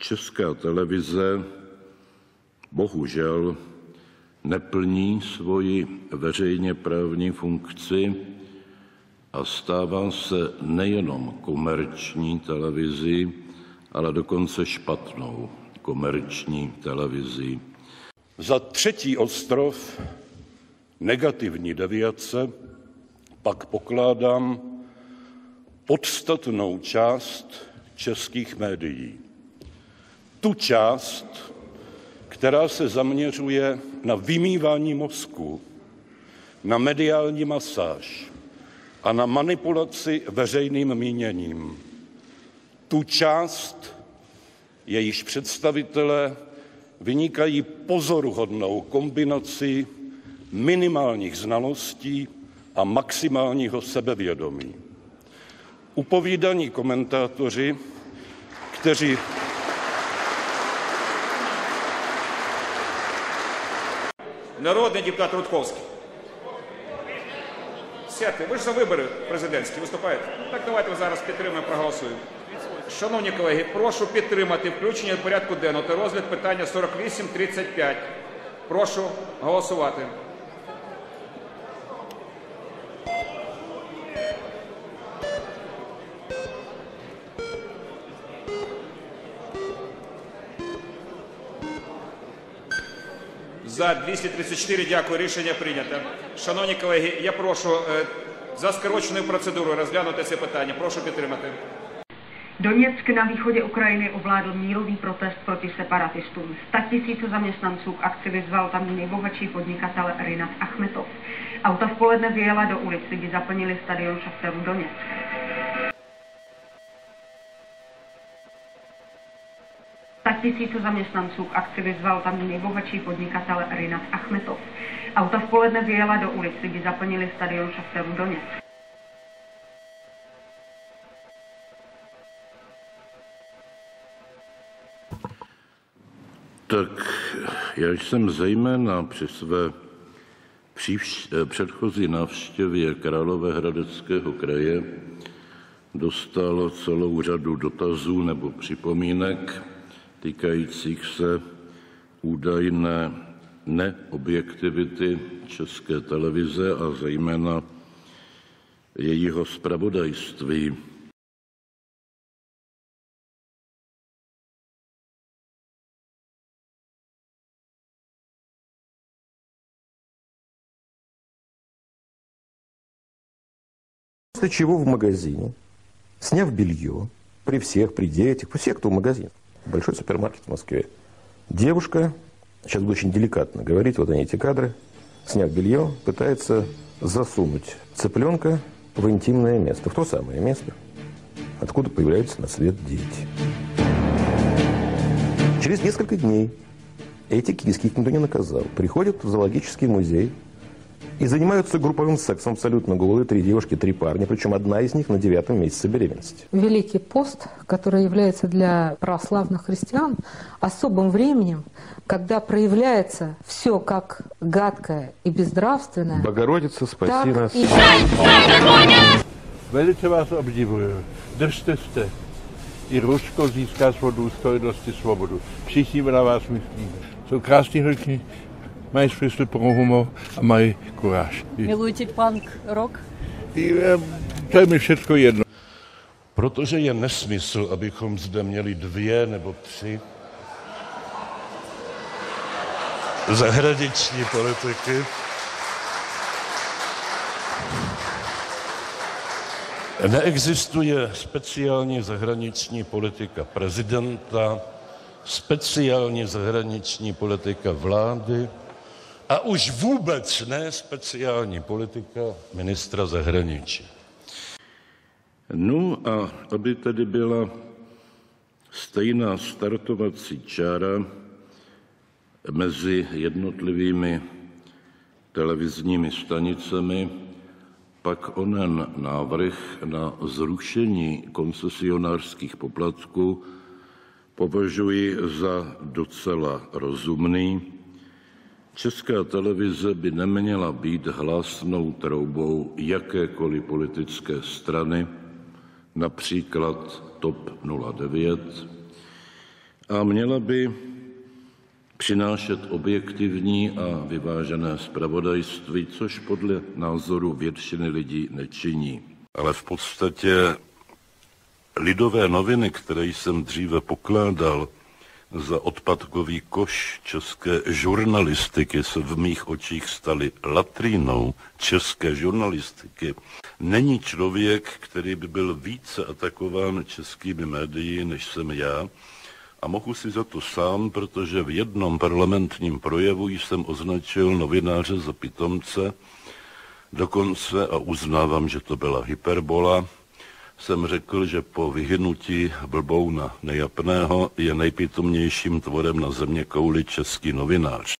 Česká televize bohužel neplní svoji veřejně právní funkci a stává se nejenom komerční televizí, ale dokonce špatnou komerční televizí. Za třetí ostrov negativní deviace pak pokládám podstatnou část českých médií. Tu část, která se zaměřuje na vymývání mozku, na mediální masáž a na manipulaci veřejným míněním. Tu část, jejíž představitelé vynikají pozoruhodnou kombinací minimálních znalostí a maximálního sebevědomí. Upovídaní komentátoři, kteří Народний депутат Рудковський. Сядьте, ви ж за вибори президентські виступаєте. Так давайте зараз підтримаємо, проголосуємо. Шановні колеги, прошу підтримати включення до порядку денного та розгляд питання 4835. Прошу голосувати. За 234, дякую, рішення прийнято. Шановні колеги, я прошу е, за скороченою процедурою розглянути це питання. Прошу підтримати. Doněck na východě Ukrajiny ovládl mírový protest proti separatistům. tisíce zaměstnanců k akci vyzval tam nejbohatší podnikatel Rinat Achmetov. Auta v poledne vyjela do ulic, lidi zaplnili stadion Šachtaru Doněck. Tisíce zaměstnanců k akci vyzval tam nejbohatší podnikatel Rinat Achmetov. Auta v poledne vyjela do ulic, lidi zaplnili stadion Šachtaru Doněck. Tak já jsem zejména při své předchozí návštěvě Královéhradeckého kraje dostal celou řadu dotazů nebo připomínek týkajících se údajné neobjektivity České televize a zejména jejího spravodajství. После чего в магазине, сняв белье, при всех, при детях, при всех, кто в магазине, большой супермаркет в Москве, девушка, сейчас буду очень деликатно говорить, вот они эти кадры, сняв белье, пытается засунуть цыпленка в интимное место, в то самое место, откуда появляются на свет дети. Через несколько дней эти киски никто не наказал. Приходят в зоологический музей, и занимаются групповым сексом абсолютно голые, три девушки, три парня, причем одна из них на девятом месяце беременности. Великий пост, который является для православных христиан особым временем, когда проявляется все как гадкое и безнравственное. Богородица, спаси нас. И... Velice vás obdivuju. Držte se. I Rusko získá svou důstojnost i svobodu. Všichni na vás myslíme. Jsou krásní holky, mají smysl pro humor a mají kuráž. Milujete punk rock? To je mi všechno jedno. Protože je nesmysl, abychom zde měli dvě nebo tři zahraniční politiky. Neexistuje speciální zahraniční politika prezidenta, speciální zahraniční politika vlády, a už vůbec ne speciální politika ministra zahraničí. No a aby tedy byla stejná startovací čára mezi jednotlivými televizními stanicemi, pak onen návrh na zrušení koncesionářských poplatků považuji za docela rozumný, Česká televize by neměla být hlasnou troubou jakékoliv politické strany, například TOP 09, a měla by přinášet objektivní a vyvážené zpravodajství, což podle názoru většiny lidí nečiní. Ale v podstatě lidové noviny, které jsem dříve pokládal za odpadkový koš české žurnalistiky, se v mých očích staly latrínou české žurnalistiky. Není člověk, který by byl více atakován českými médii, než jsem já, a mohu si za to sám, protože v jednom parlamentním projevu jsem označil novináře za pitomce, dokonce, a uznávám, že to byla hyperbola, jsem řekl, že po vyhynutí blbouna nejapného je nejpitomnějším tvorem na země kouli český novinář.